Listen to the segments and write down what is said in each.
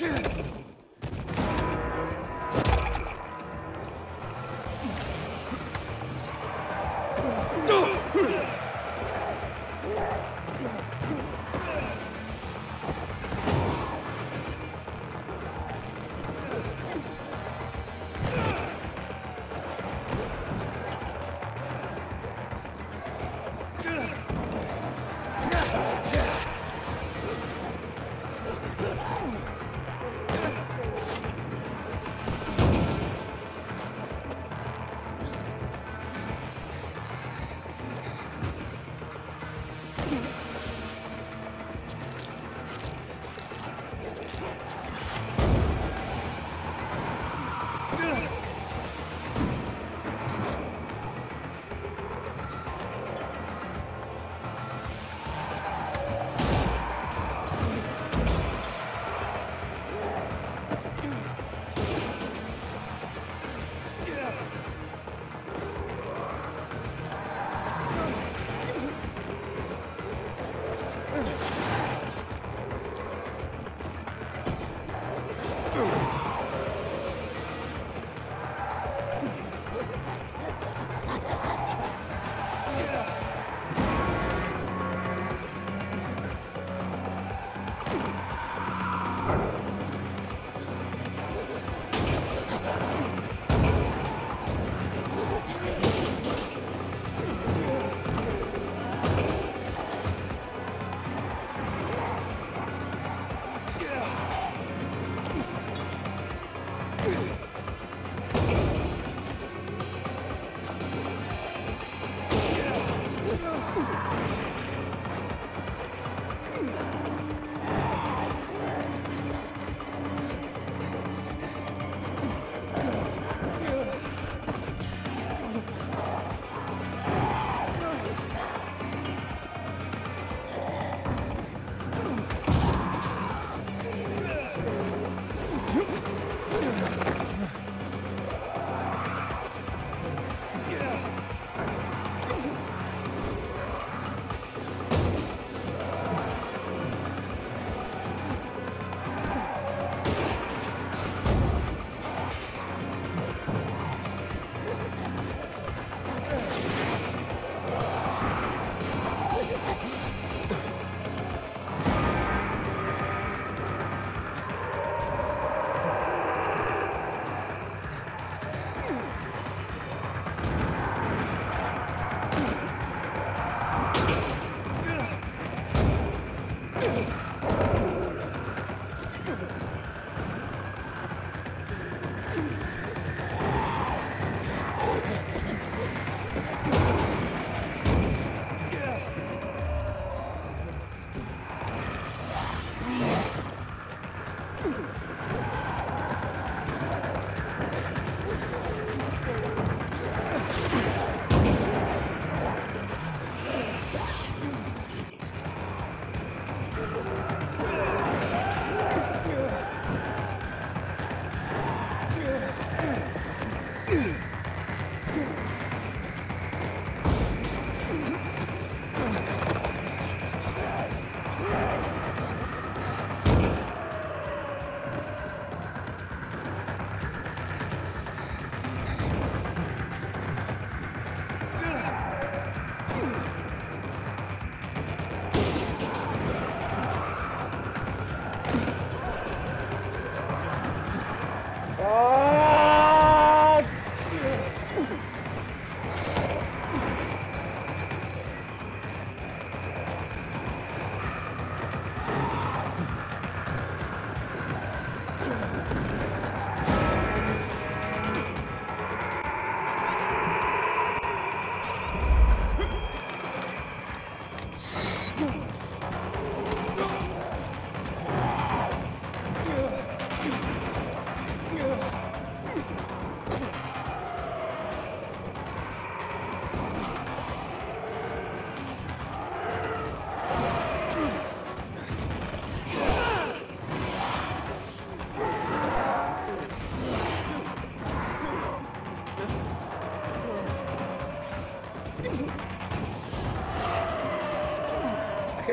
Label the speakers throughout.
Speaker 1: No!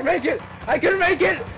Speaker 1: Make it! I can make it!